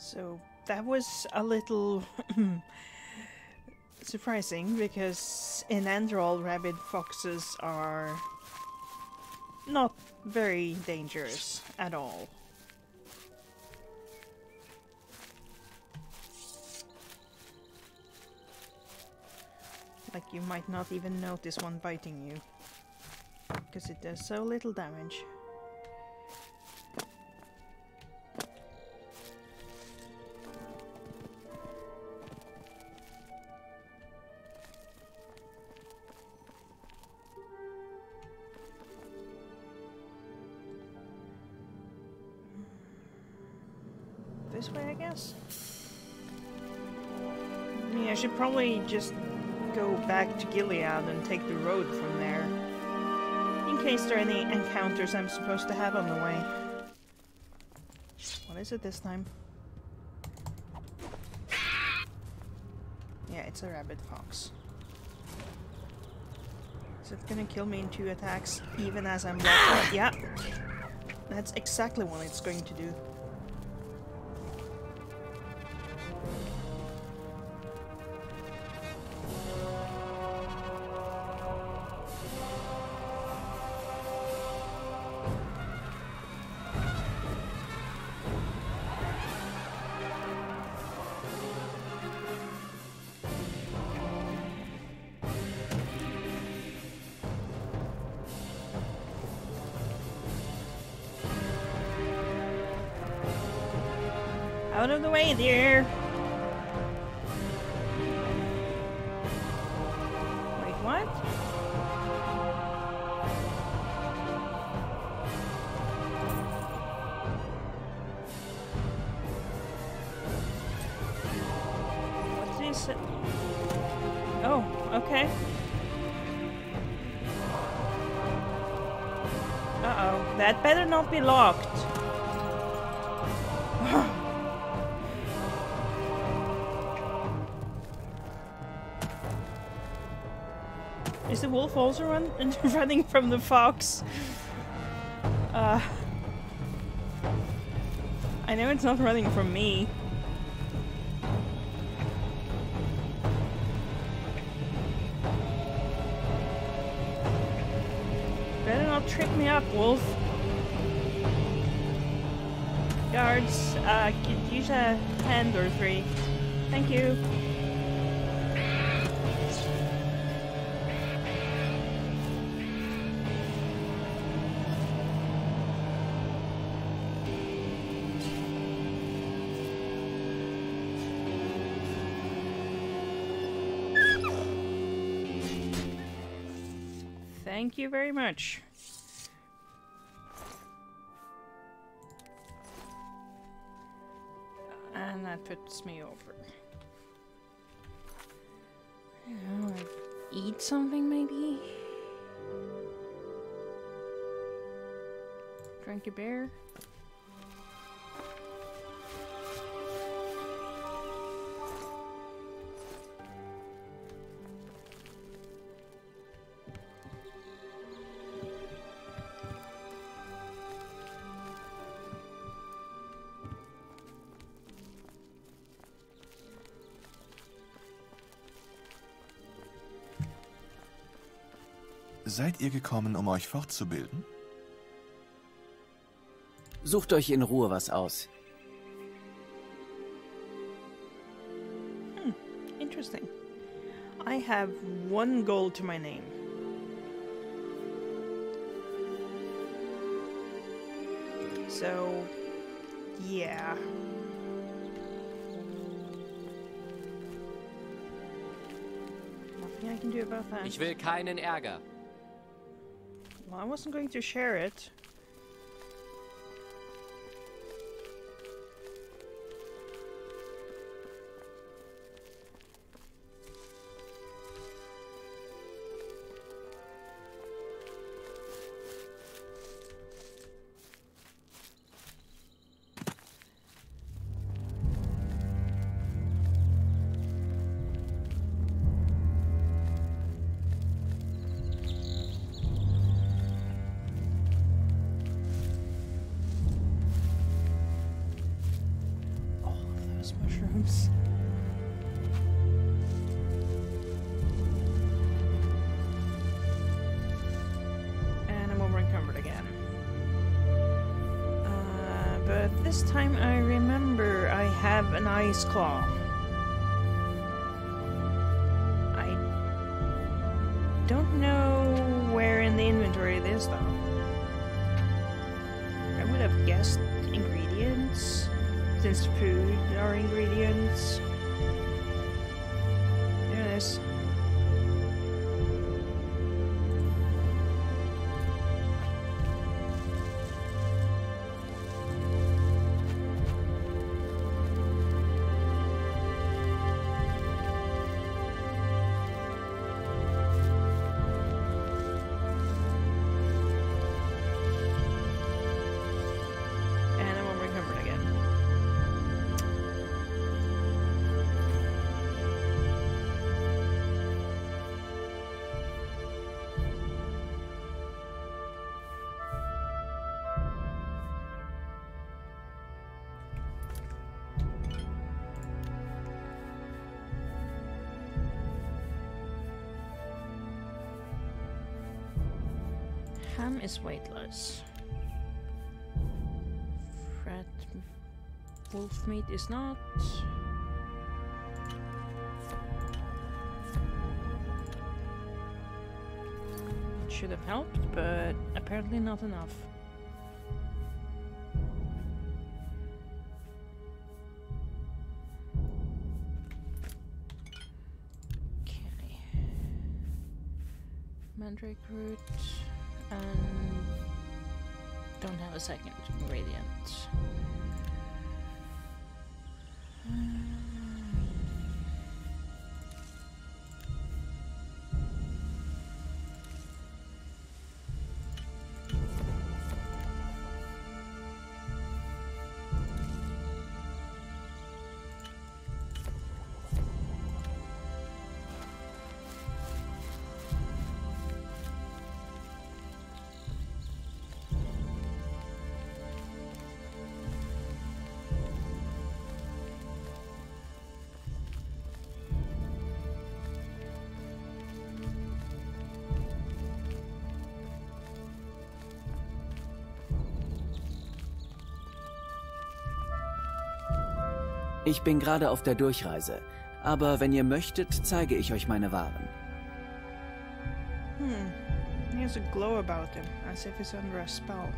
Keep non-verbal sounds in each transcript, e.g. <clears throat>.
So that was a little <clears throat> surprising because in Enderal, rabid foxes are not very dangerous at all. Like you might not even notice one biting you because it does so little damage. Just go back to Gilead and take the road from there. In case there are any encounters I'm supposed to have on the way. What is it this time? Yeah, it's a rabbit fox. Is it gonna kill me in two attacks, even as I'm locked Yeah. That's exactly what it's going to do. Out of the way, there! Wait, what? What's this? Oh, okay. Uh-oh. That better not be locked. Wolf also run <laughs> running from the fox? Uh, I know it's not running from me. Better not trick me up, wolf. Guards, uh, could use a hand or three. Thank you. You very much. And that puts me over. Oh, eat something maybe? Drink a beer? Seid ihr gekommen, um euch fortzubilden? Sucht euch in Ruhe was aus. Interesting. I have one goal to my name. So, yeah. Nothing I can do about that. Ich will keinen Ärger. Well, I wasn't going to share it. These mushrooms. And I'm over encumbered again. Uh, but this time I remember I have an ice claw. I don't know where in the inventory it is though. I would have guessed ingredients, since food are ingredients. Ham is weightless. Fat wolf meat is not. It should have helped, but apparently not enough. Second ingredient. Ich bin gerade auf der Durchreise. Aber wenn ihr möchtet, zeige ich euch meine Waren. Hmm. He has a glow about him, as if he's under a spell.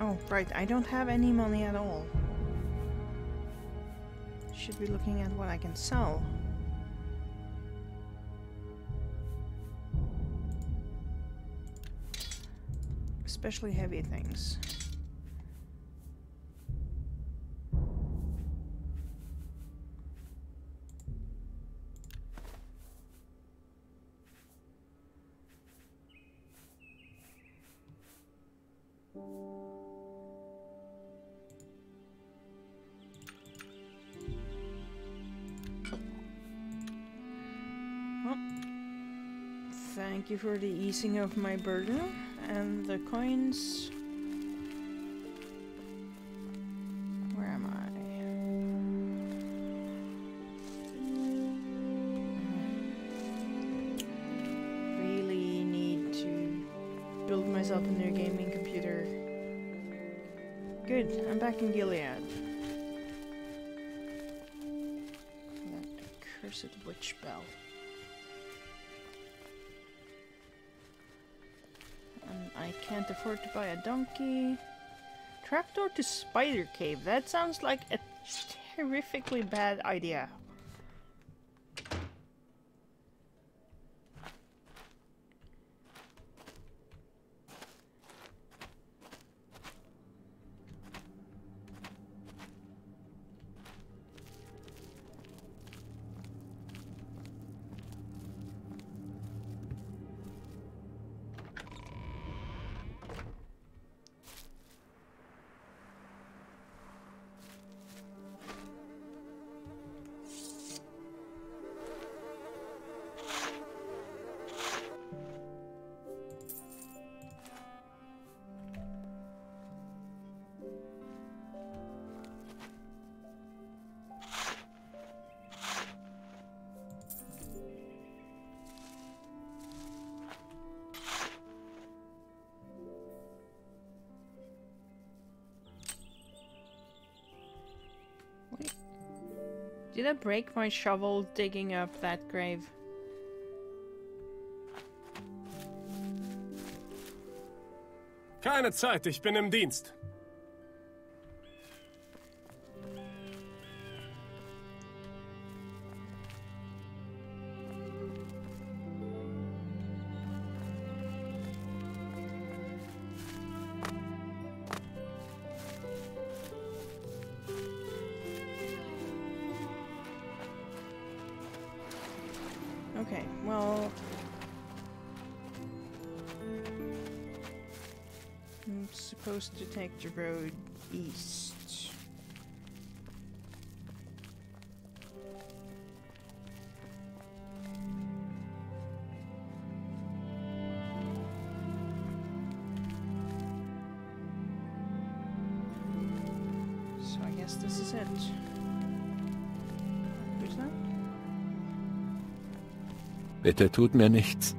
Oh, right, I don't have any money at all. Should be looking at what I can sell. Especially heavy things. Thank you for the easing of my burden and the coins. Can't afford to buy a donkey. Trapdoor to spider cave. That sounds like a terrifically bad idea. Did I break my shovel digging up that grave? Keine Zeit, ich bin im Dienst. Road east. So I guess this is it. Bitte tut mir nichts.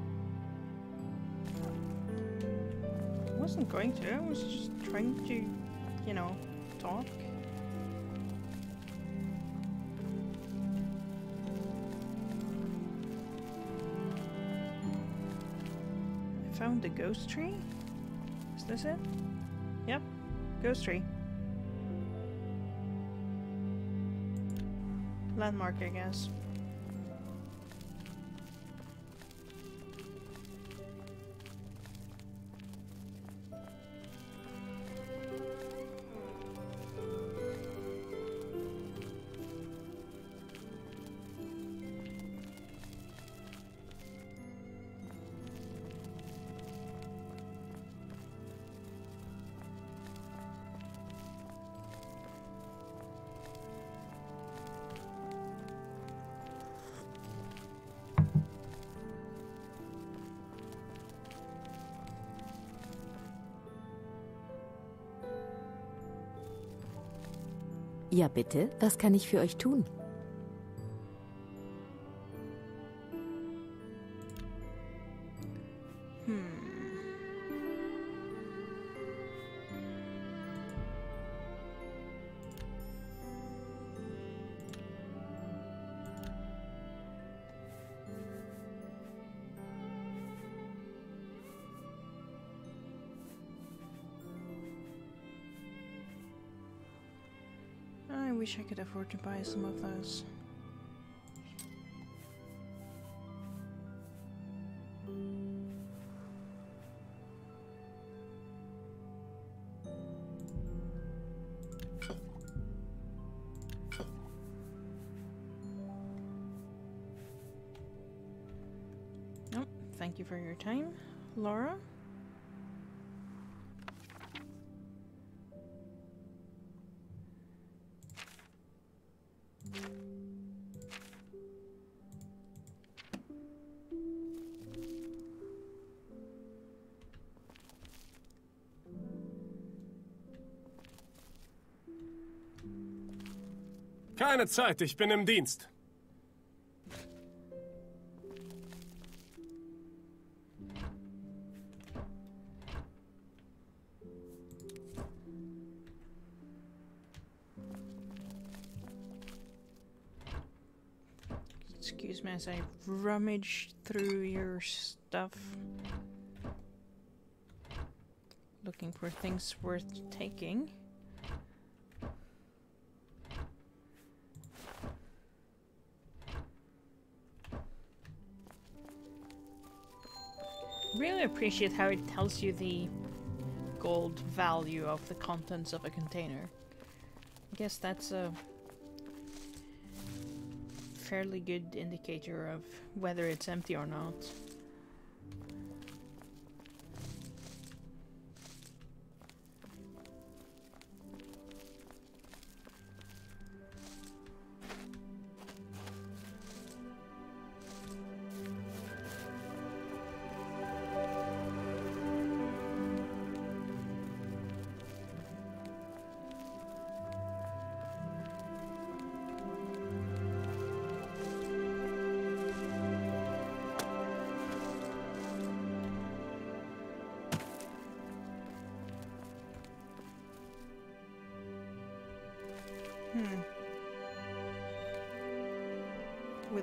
I wasn't going to. I was just trying to, you know, talk. I found the ghost tree. Is this it? Yep, ghost tree. Landmark, I guess. Ja, bitte, was kann ich für euch tun? Wish I could afford to buy some of those. Keine Zeit, ich bin im Dienst. Excuse me as I rummage through your stuff. Looking for things worth taking. Appreciate how it tells you the gold value of the contents of a container. I guess that's a fairly good indicator of whether it's empty or not.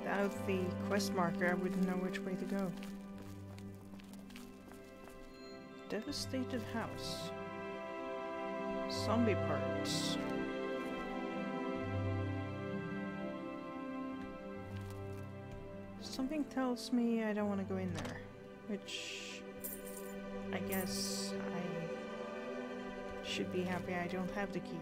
Without the quest marker, I wouldn't know which way to go. Devastated house. Zombie parts. Something tells me I don't want to go in there, which I guess I should be happy I don't have the key.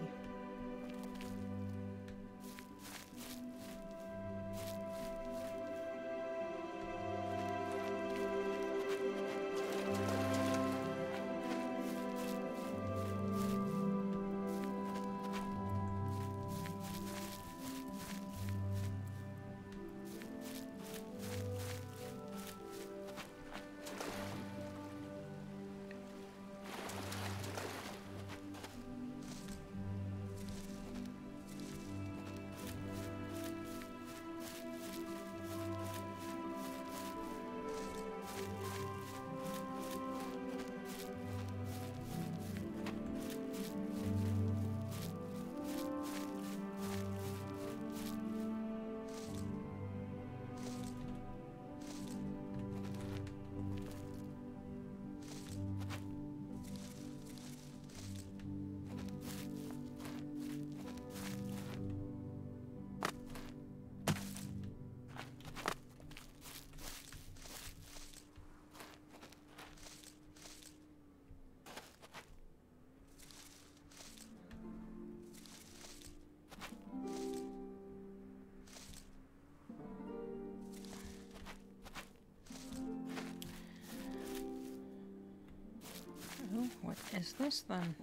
What is this then?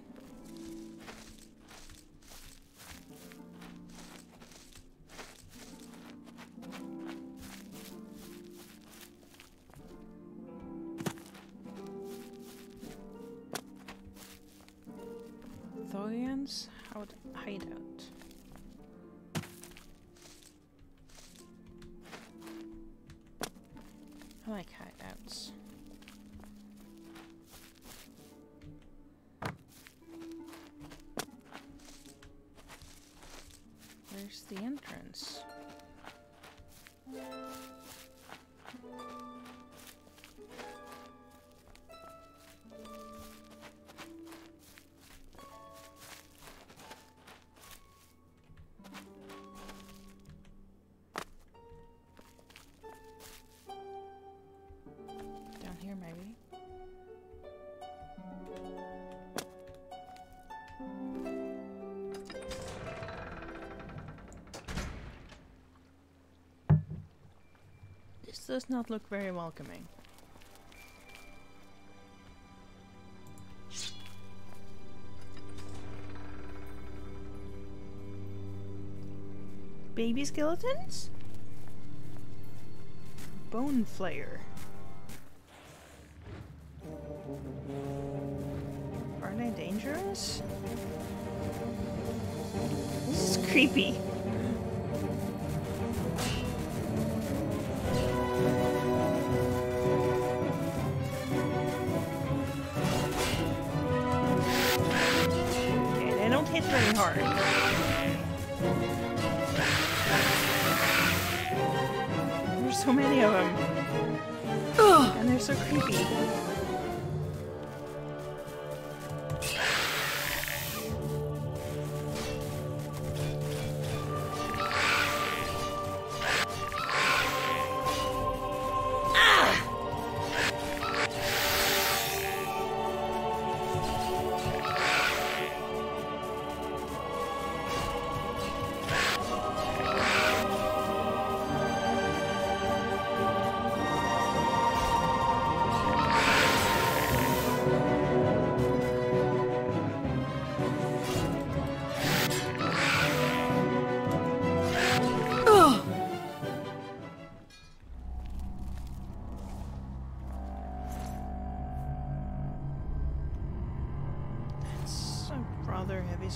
Here, maybe. This does not look very welcoming. Baby skeletons? Bone flayer. Creepy.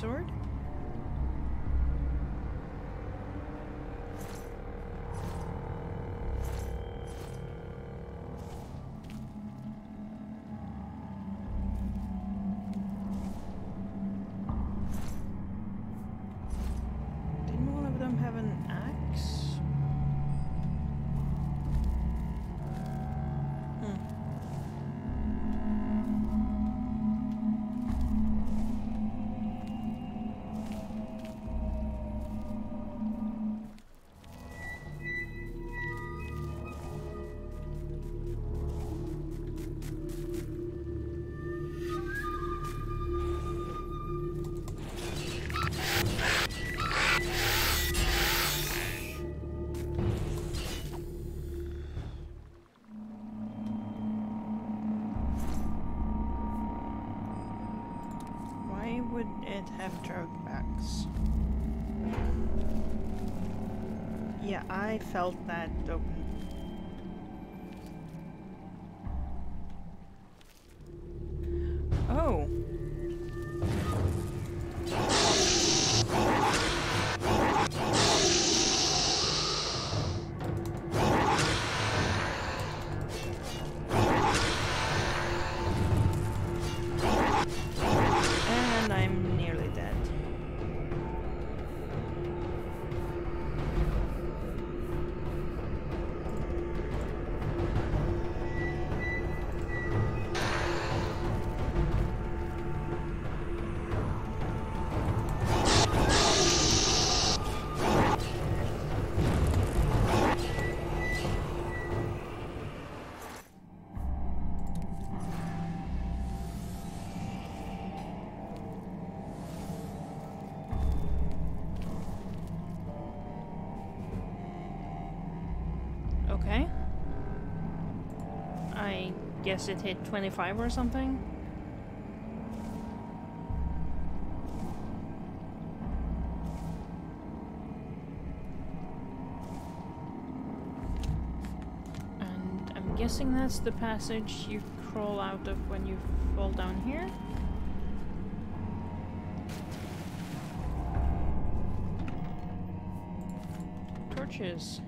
Rather would it have drawbacks? Yeah, I felt that open. Guess it hit 25 or something. And I'm guessing that's the passage you crawl out of when you fall down here. Torches.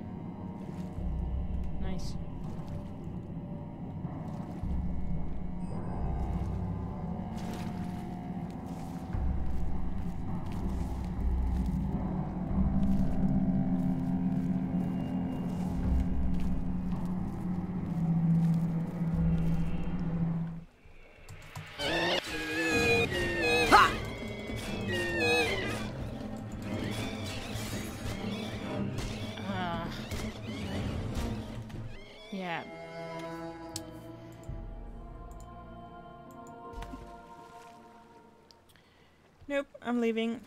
I'm leaving.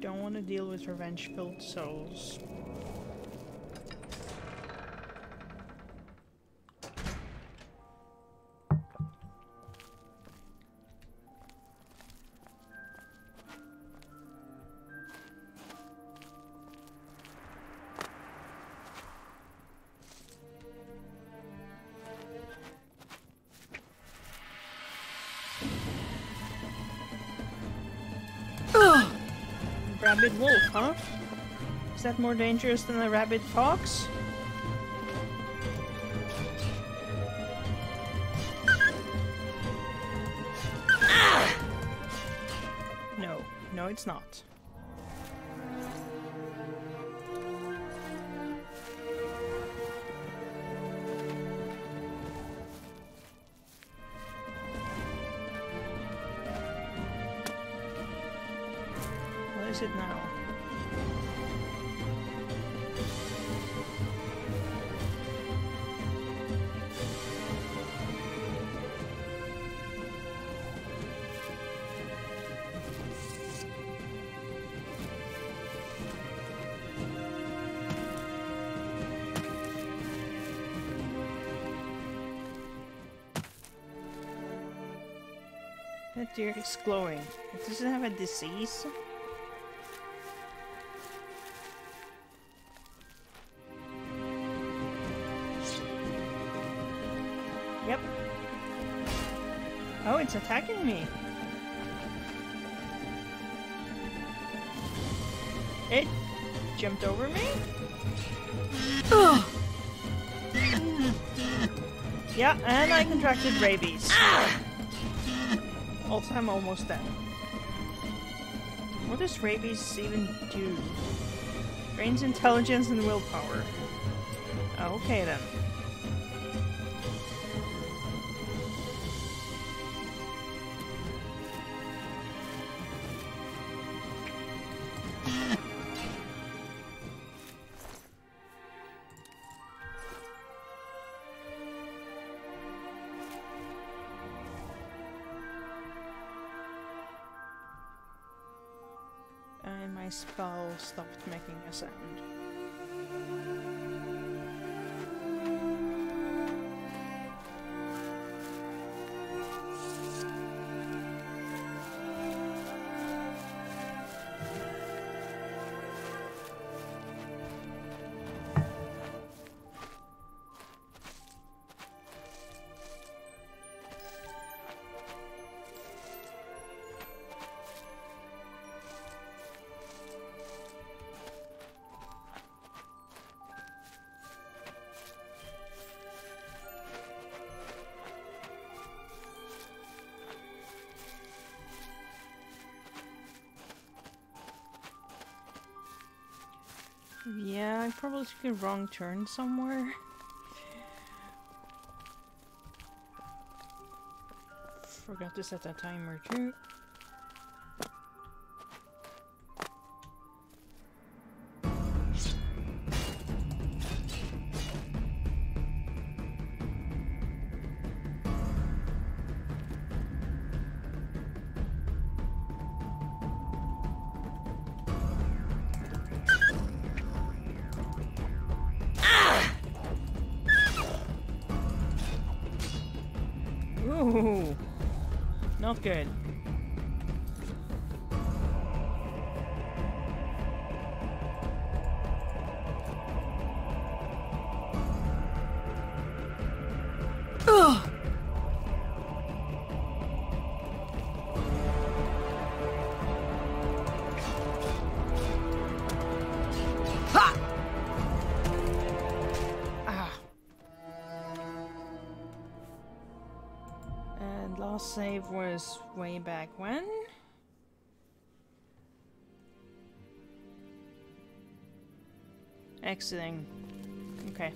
Don't want to deal with revenge-filled souls. Rabid wolf, huh? Is that more dangerous than a rabid fox? Ah! No, no, it's not. That deer is glowing. It doesn't have a disease? Yep. Oh, it's attacking me. It jumped over me? yeah, and I contracted rabies. Ah! Also, I'm almost dead. What does rabies even do? Drains intelligence and willpower. Okay then. And my spell stopped making a sound. Probably took a wrong turn somewhere. Forgot to set that timer too. Not good. Was way back when? Exiting. Okay.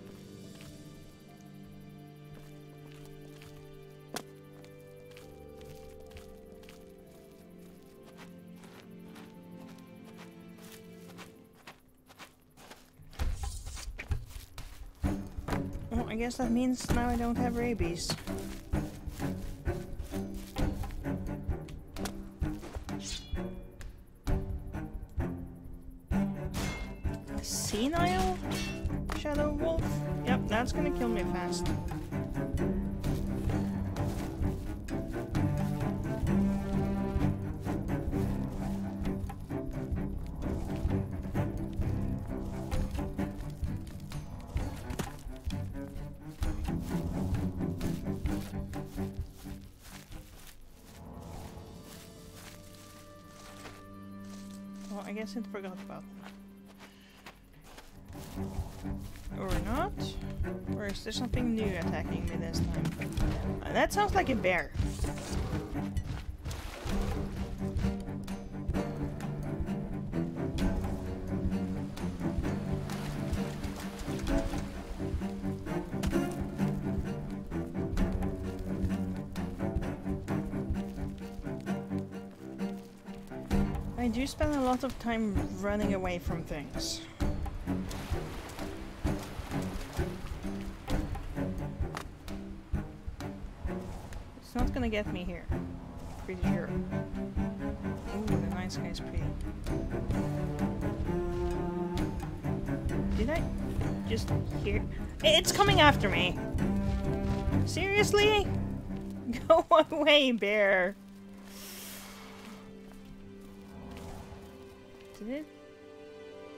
Well, I guess that means now I don't have rabies. Senile? Shadow Wolf? Yep, that's gonna kill me fast. Sounds like a bear. I do spend a lot of time running away from things. Get me here. Pretty sure. Ooh, the night sky's pretty. Did I just hear? It's coming after me! Seriously? <laughs> Go away, bear! Did it?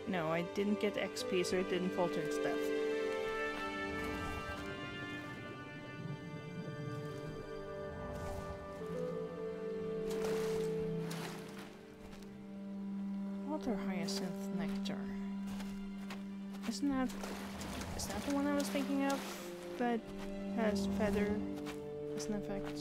No, I didn't get XP, so it didn't falter its death. Isn't that... Is that the one I was thinking of? but has feather as an effect?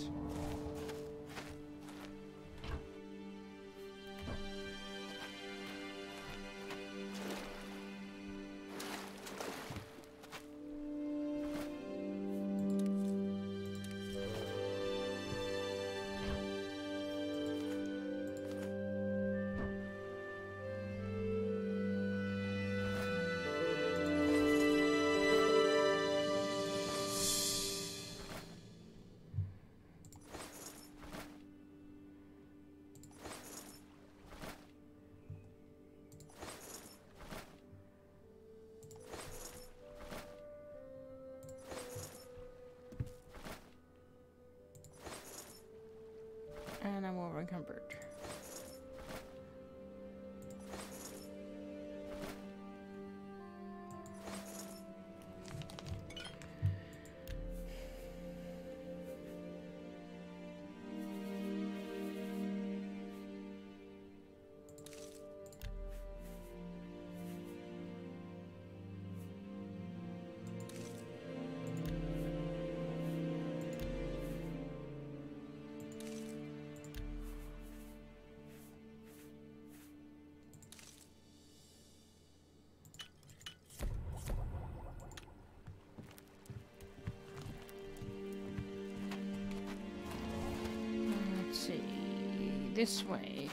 This way.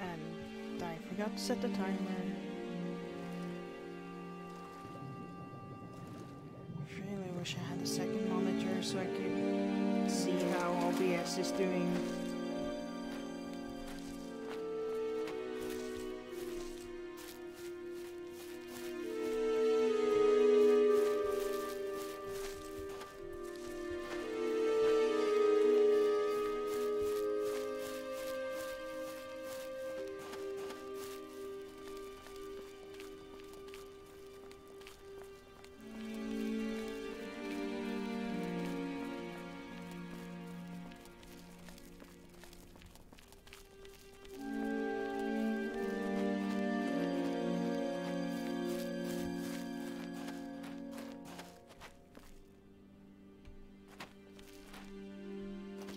And I forgot to set the timer. I really wish I had a second monitor so I could see how OBS is doing.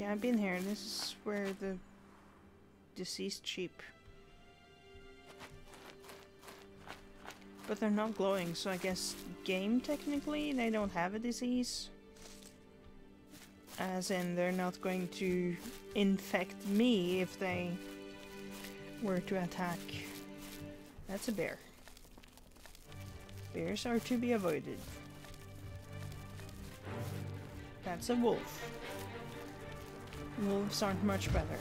Yeah, I've been here. This is where the deceased sheep. But they're not glowing, so I guess game technically they don't have a disease. As in, they're not going to infect me if they were to attack. That's a bear. Bears are to be avoided. That's a wolf. Wolves aren't much better.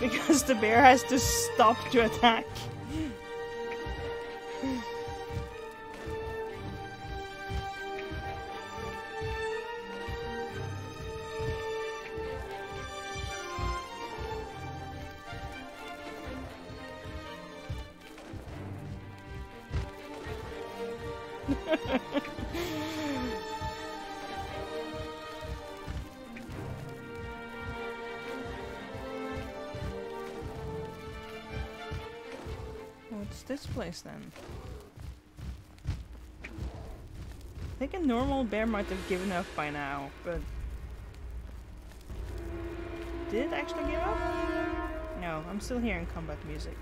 Because the bear has to stop to attack. <laughs> place then? I think a normal bear might have given up by now, but... Did it actually give up? No, I'm still hearing combat music.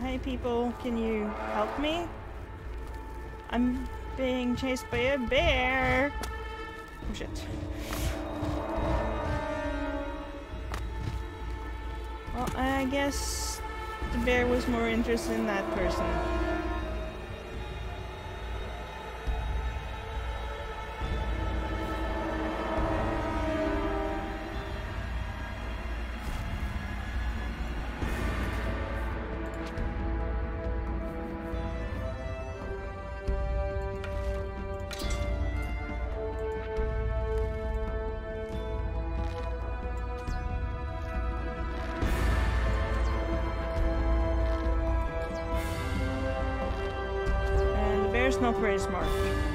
Hey people, can you help me? I'm being chased by a bear! Oh shit. Well, I guess the bear was more interested in that person. And the bear's not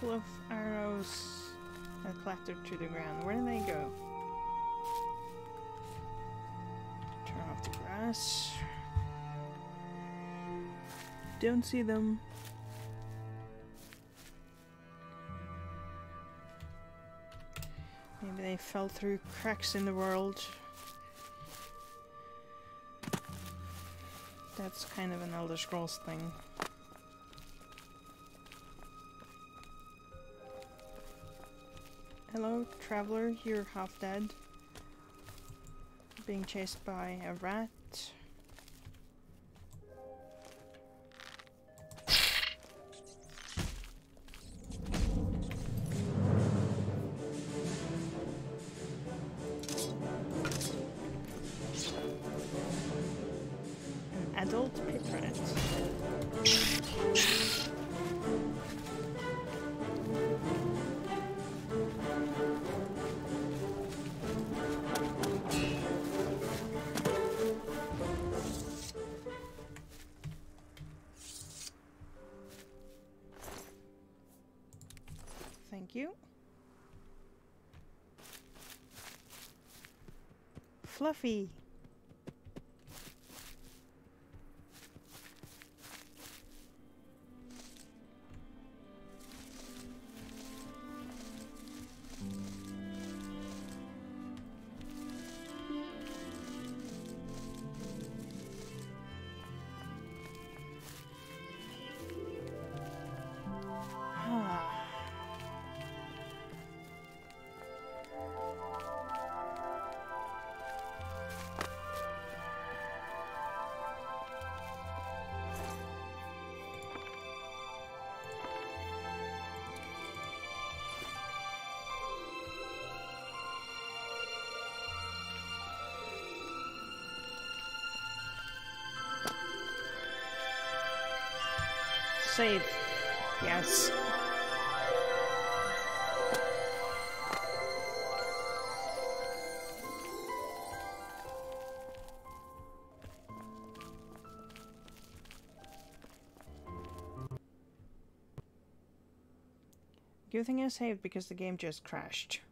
couple of arrows that clattered to the ground. Where did they go? Turn off the grass. Don't see them. Maybe they fell through cracks in the world. That's kind of an Elder Scrolls thing. Hello, traveler. You're half dead. Being chased by a rat. Fluffy. Save. Yes. Good thing I saved because the game just crashed.